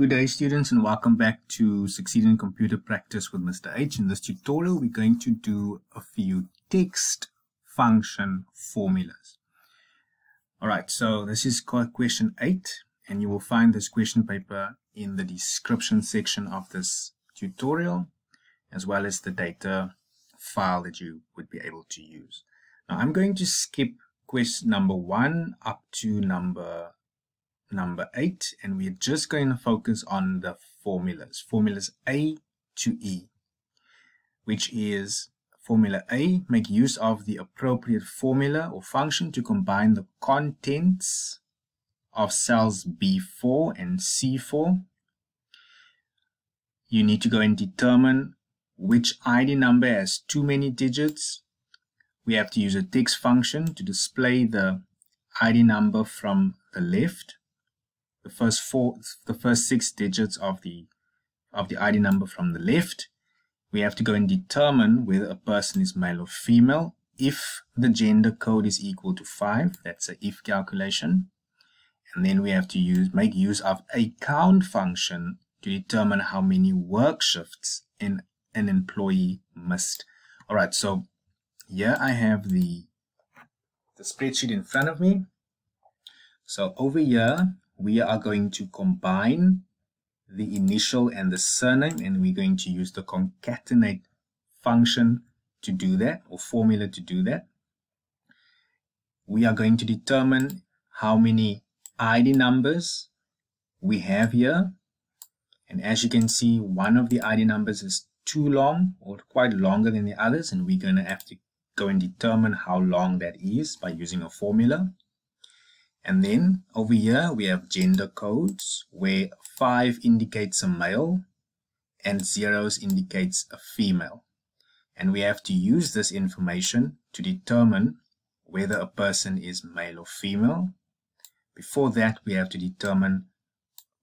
Good day students and welcome back to Succeed in Computer Practice with Mr. H. In this tutorial we're going to do a few text function formulas. Alright, so this is question 8 and you will find this question paper in the description section of this tutorial as well as the data file that you would be able to use. Now I'm going to skip question number 1 up to number number 8 and we're just going to focus on the formulas. Formulas A to E, which is formula A, make use of the appropriate formula or function to combine the contents of cells B4 and C4. You need to go and determine which ID number has too many digits. We have to use a text function to display the ID number from the left the first four, the first six digits of the of the ID number from the left. We have to go and determine whether a person is male or female. If the gender code is equal to five, that's a if calculation. And then we have to use make use of a count function to determine how many work shifts in an employee missed. All right, so here I have the the spreadsheet in front of me. So over here, we are going to combine the initial and the surname and we're going to use the concatenate function to do that or formula to do that. We are going to determine how many ID numbers we have here and as you can see one of the ID numbers is too long or quite longer than the others and we're going to have to go and determine how long that is by using a formula. And then over here we have gender codes where 5 indicates a male and zeros indicates a female. And we have to use this information to determine whether a person is male or female. Before that, we have to determine,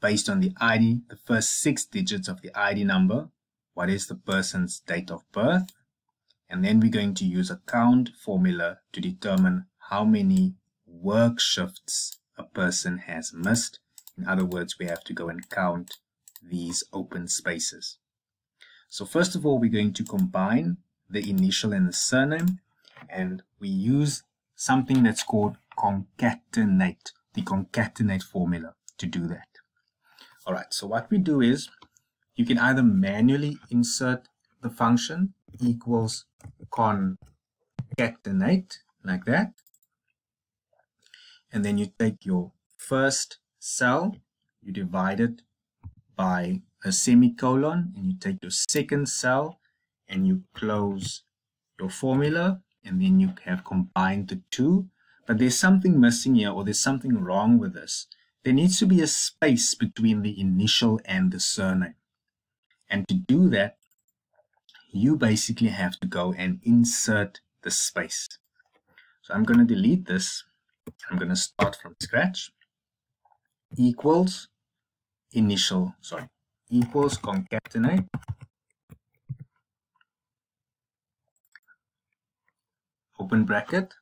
based on the ID, the first six digits of the ID number, what is the person's date of birth. And then we're going to use a count formula to determine how many work shifts a person has missed. In other words, we have to go and count these open spaces. So first of all, we're going to combine the initial and the surname, and we use something that's called concatenate, the concatenate formula to do that. All right, so what we do is you can either manually insert the function equals concatenate like that, and then you take your first cell, you divide it by a semicolon, and you take your second cell and you close your formula, and then you have combined the two. But there's something missing here, or there's something wrong with this. There needs to be a space between the initial and the surname. And to do that, you basically have to go and insert the space. So I'm going to delete this I'm going to start from scratch. Equals initial, sorry, equals concatenate. Open bracket.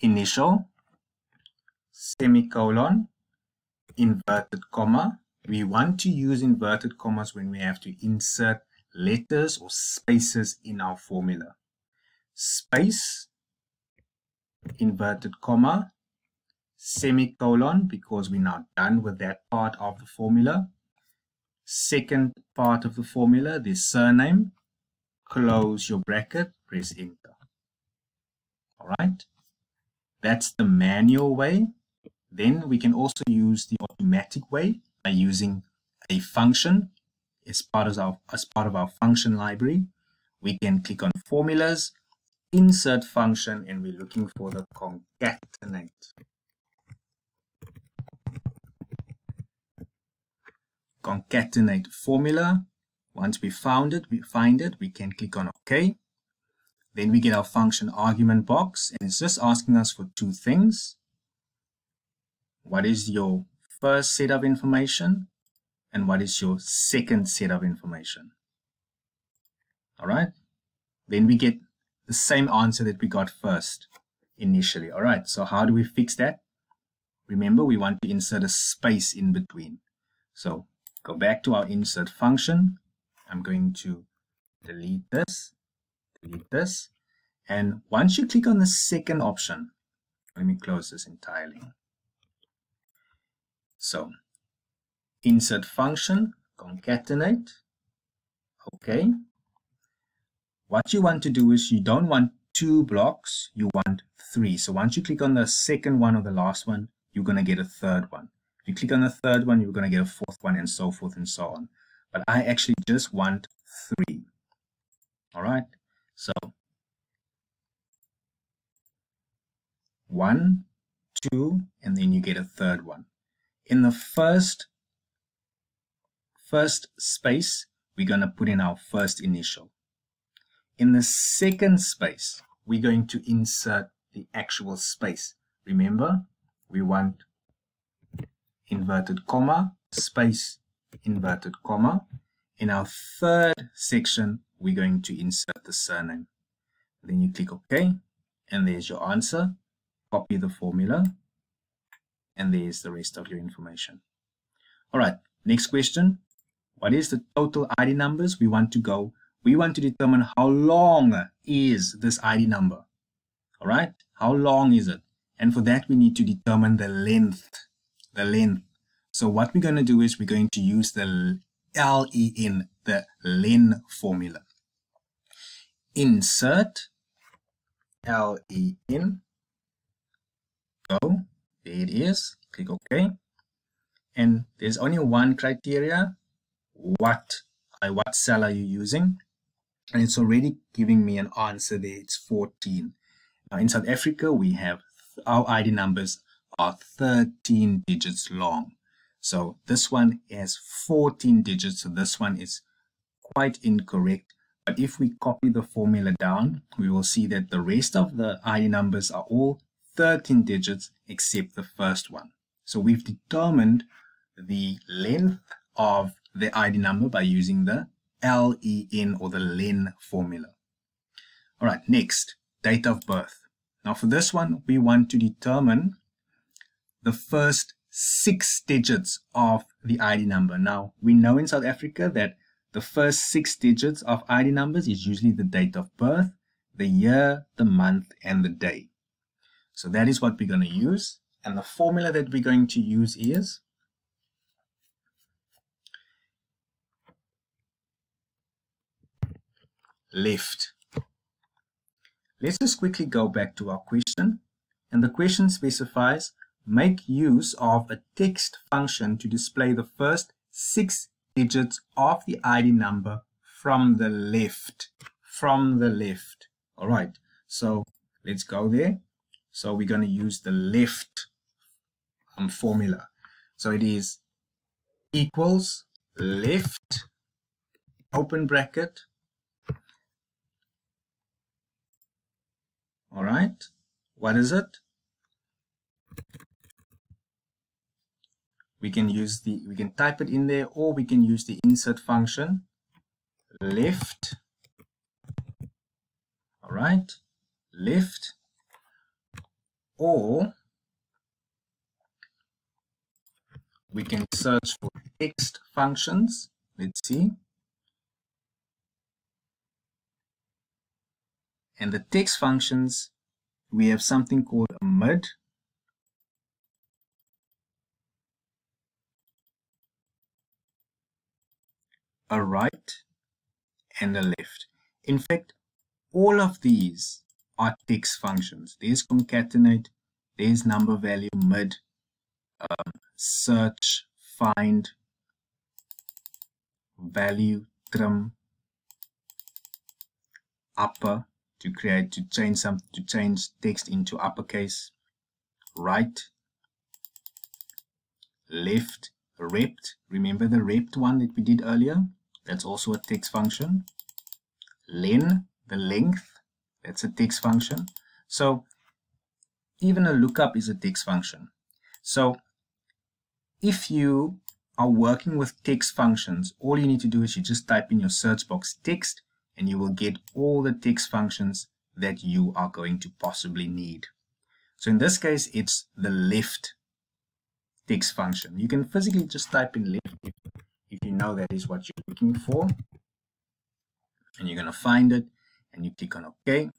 Initial semicolon inverted comma. We want to use inverted commas when we have to insert letters or spaces in our formula. Space inverted comma, semicolon, because we're now done with that part of the formula. Second part of the formula, the surname, close your bracket, press enter. All right, that's the manual way. Then we can also use the automatic way by using a function as part of our, as part of our function library. We can click on formulas insert function and we're looking for the concatenate. Concatenate formula. Once we found it, we find it, we can click on OK. Then we get our function argument box and it's just asking us for two things. What is your first set of information and what is your second set of information? All right. Then we get the same answer that we got first initially. All right, so how do we fix that? remember we want to insert a space in between. So go back to our insert function. I'm going to delete this, delete this. And once you click on the second option, let me close this entirely. So insert function, concatenate. Okay. What you want to do is you don't want two blocks, you want three. So once you click on the second one or the last one, you're going to get a third one. If you click on the third one, you're going to get a fourth one and so forth and so on. But I actually just want three. All right. So one, two, and then you get a third one. In the first, first space, we're going to put in our first initial. In the second space, we're going to insert the actual space. Remember, we want inverted comma, space, inverted comma. In our third section, we're going to insert the surname. Then you click OK, and there's your answer. Copy the formula, and there's the rest of your information. All right, next question. What is the total ID numbers? We want to go, we want to determine how long is this ID number. All right, how long is it? And for that, we need to determine the length, the length. So what we're going to do is we're going to use the LEN, the len formula. Insert LEN, go, there it is, click OK. And there's only one criteria, what, what cell are you using? And it's already giving me an answer there, it's 14. Now in South Africa, we have our ID numbers are 13 digits long. So this one has 14 digits, so this one is quite incorrect. But if we copy the formula down, we will see that the rest of the ID numbers are all 13 digits except the first one. So we've determined the length of the ID number by using the LEN or the LEN formula. All right, next, date of birth. Now for this one, we want to determine the first six digits of the ID number. Now, we know in South Africa that the first six digits of ID numbers is usually the date of birth, the year, the month, and the day. So that is what we're going to use. And the formula that we're going to use is left. Let's just quickly go back to our question. And the question specifies, make use of a text function to display the first six digits of the ID number from the left. From the left. All right. So let's go there. So we're going to use the left um, formula. So it is equals left open bracket. All right. What is it? We can use the, we can type it in there or we can use the insert function left. All right. Left or we can search for text functions. Let's see. And the text functions, we have something called a mid. a right and a left. In fact, all of these are text functions. There's concatenate, there's number value mid, um, search, find, value, trim, upper to create to change some to change text into uppercase, right, left, rept. Remember the rept one that we did earlier? That's also a text function. Len, the length, that's a text function. So even a lookup is a text function. So if you are working with text functions, all you need to do is you just type in your search box text and you will get all the text functions that you are going to possibly need. So in this case, it's the left text function. You can physically just type in left if, you know that is what you're looking for. And you're going to find it and you click on OK.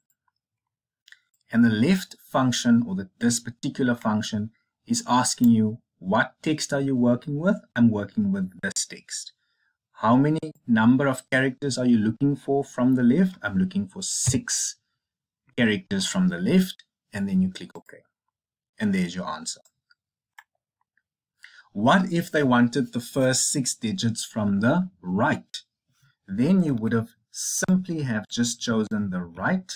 And the left function or the, this particular function is asking you what text are you working with? I'm working with this text. How many number of characters are you looking for from the left? I'm looking for six characters from the left and then you click OK. And there's your answer. What if they wanted the first six digits from the right? Then you would have simply have just chosen the right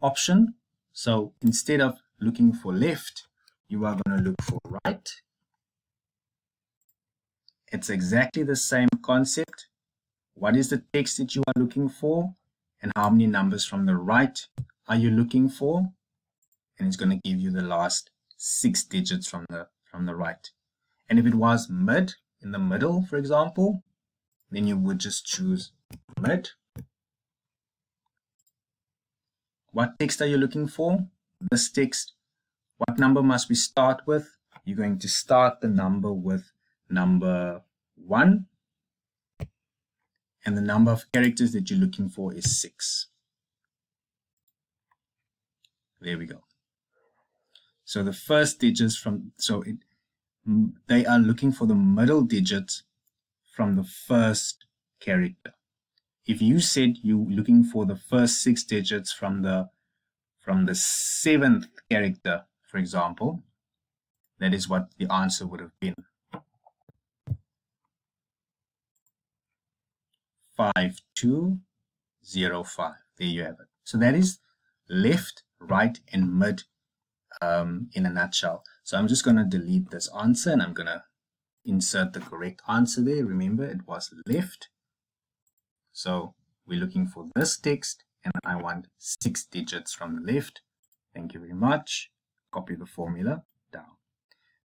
option. So instead of looking for left, you are going to look for right. It's exactly the same concept. What is the text that you are looking for? And how many numbers from the right are you looking for? And it's going to give you the last six digits from the from the right. And if it was mid, in the middle, for example, then you would just choose mid. What text are you looking for? This text. What number must we start with? You're going to start the number with number 1. And the number of characters that you're looking for is 6. There we go. So the first digits from, so it, they are looking for the middle digit from the first character. If you said you're looking for the first six digits from the from the seventh character, for example, that is what the answer would have been. 5205. There you have it. So that is left, right, and mid um, in a nutshell. So I'm just going to delete this answer and I'm going to insert the correct answer there. Remember, it was left. So we're looking for this text and I want six digits from the left. Thank you very much. Copy the formula down.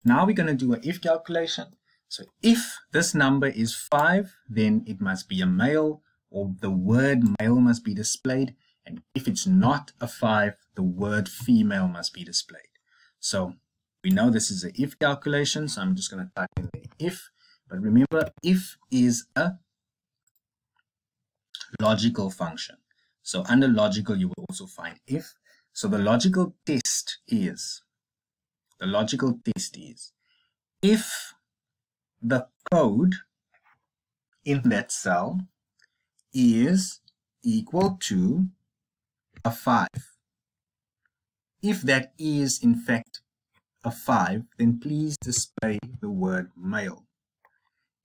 Now we're going to do a if calculation. So if this number is 5, then it must be a male or the word male must be displayed. And if it's not a 5, the word female must be displayed. So we know this is an if calculation, so I'm just going to type in the if. But remember, if is a logical function. So under logical, you will also find if. So the logical test is, the logical test is, if the code in that cell is equal to a 5. If that is in fact a 5, then please display the word male.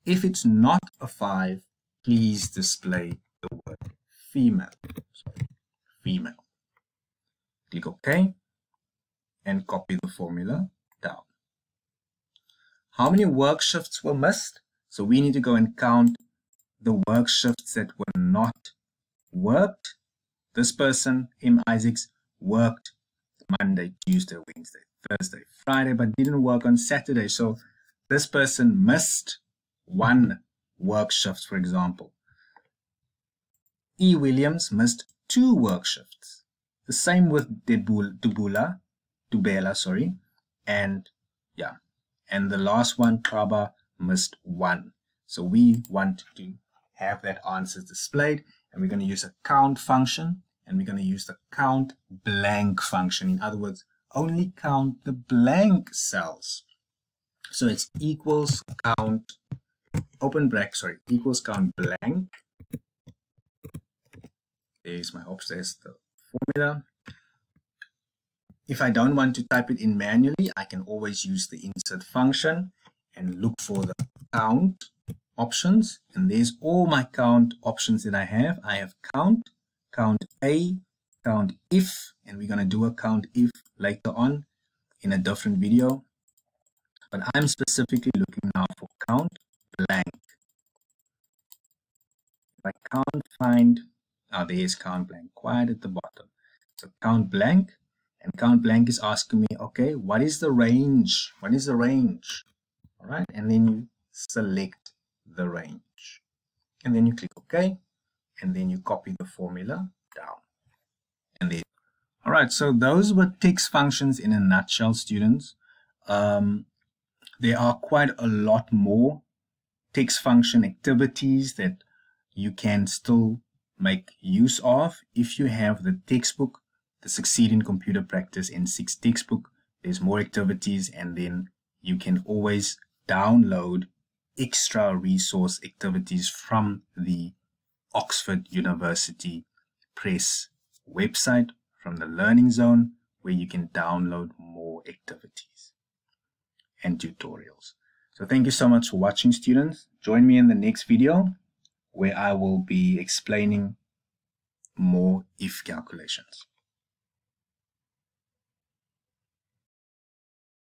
If it's not a 5, please display the word female. Sorry, female. Click OK and copy the formula. How many work shifts were missed? So we need to go and count the work shifts that were not worked this person, M. Isaacs, worked Monday, Tuesday, Wednesday, Thursday, Friday, but didn't work on Saturday. So this person missed one work shift, for example. E. Williams missed two work shifts. The same with Dubula, Dubela, sorry, and yeah, and the last one, Kraba, missed one. So we want to have that answer displayed and we're going to use a count function and we're going to use the count blank function. In other words, only count the blank cells. So it's equals count open bracket, sorry, equals count blank. There's my oops, there's the formula. If I don't want to type it in manually, I can always use the insert function and look for the count options and there's all my count options that I have. I have count, count A, count if, and we're going to do a count if later on in a different video. But I'm specifically looking now for count blank. If I can't find, oh, there's count blank, quite at the bottom. So count blank, and count blank is asking me, okay, what is the range? What is the range? All right, and then you select the range. And then you click OK, and then you copy the formula down. And then, all right, so those were text functions in a nutshell, students. Um, There are quite a lot more text function activities that you can still make use of if you have the textbook, the Succeed in Computer Practice N6 textbook. There's more activities and then you can always download extra resource activities from the Oxford University Press website from the Learning Zone where you can download more activities and tutorials. So thank you so much for watching students. Join me in the next video where I will be explaining more if calculations.